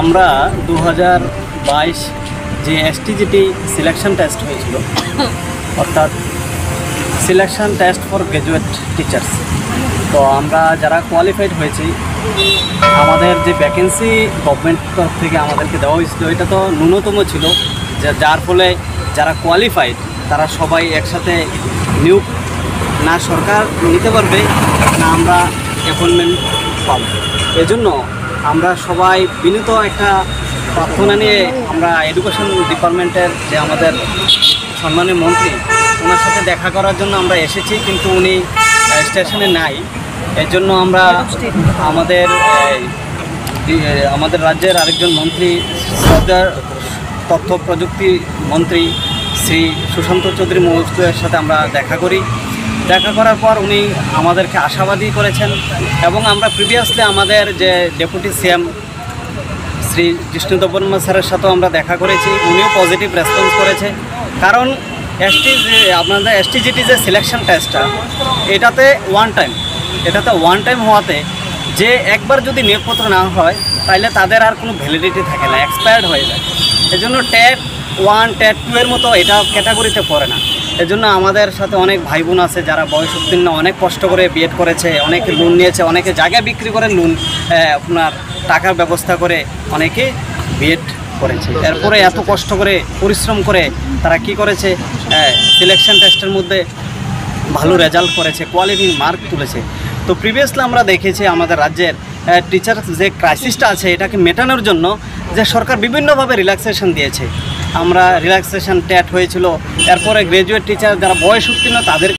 আমরা দু হাজার বাইশ যে এসটিজিটি সিলেকশন টেস্ট হয়েছিল, অর্থাৎ selection test for graduate teachers তো আমরা যারা কোয়ালিফাইড হয়েছি, আমাদের যে ভ্যাকেন্সি গভর্নমেন্ট তরফ থেকে আমাদেরকে দেওয়া হয়েছিল, এটা তো ন্যূনতম ছিল যার ফলে যারা কোয়ালিফাইড তারা সবাই একসাথে নিয়োগ না সরকার নিতে পারবে, না আমরা অ্যাপয়েন্টমেন্ট পাবো। এজন্য আমরা সবাই বিনীত একটা প্রার্থনা নিয়ে আমরা এডুকেশন ডিপার্টমেন্টের যে আমাদের সম্মানীয় মন্ত্রী, ওনার সাথে দেখা করার জন্য আমরা এসেছি, কিন্তু উনি স্টেশনে নাই। এর জন্য আমরা আমাদের আমাদের রাজ্যের আরেকজন মন্ত্রী তথ্য প্রযুক্তি মন্ত্রী শ্রী সুশান্ত চৌধুরী মহোদয়ের সাথে আমরা দেখা করি। দেখা করার পর উনি আমাদেরকে আশাবাদী করেছেন এবং আমরা প্রিভিয়াসলি আমাদের যে ডেপুটি সিএম শ্রী কৃষ্ণদেববর্মা স্যারের সাথেও আমরা দেখা করেছি, উনিও পজিটিভ রেসপন্স করেছে। কারণ এসটি যে আপনাদের এসটিজিটি যে সিলেকশন টেস্টটা এটাতে ওয়ান টাইম এটাতে ওয়ান টাইম হওয়াতে যে একবার যদি নিয়োগপত্র না হয় তাহলে তাদের আর কোনো ভ্যালিডিটি থাকে না এক্সপায়ার্ড হয়ে যায়। এজন্য টেট ওয়ান, টেট টু এর মতো এটা ক্যাটাগরিতে পড়ে না। এজন্য আমাদের সাথে অনেক ভাই বোন আছে যারা বয়স উত্তীর্ণ অনেক কষ্ট করে বিএড করেছে, অনেকে লোন নিয়েছে, অনেকে জায়গা বিক্রি করে লোন আপনার টাকার ব্যবস্থা করে অনেকে বিএড করেছে। এরপরে এত কষ্ট করে পরিশ্রম করে তারা কি করেছে? সিলেকশন টেস্টের মধ্যে ভালো রেজাল্ট করেছে কোয়ালিফিং মার্ক তুলেছে। তো প্রিভিয়াসলি আমরা দেখেছি আমাদের রাজ্যের টিচার যে ক্রাইসিসটা আছে, এটাকে মেটানোর জন্য যে সরকার বিভিন্নভাবে রিল্যাক্সেশন দিয়েছে। আমরা রিল্যাক্সেশন ট্যাট হয়েছিল। এরপরে গ্র্যাজুয়েট টিচার যারা বয়স উত্তীর্ণ তাদের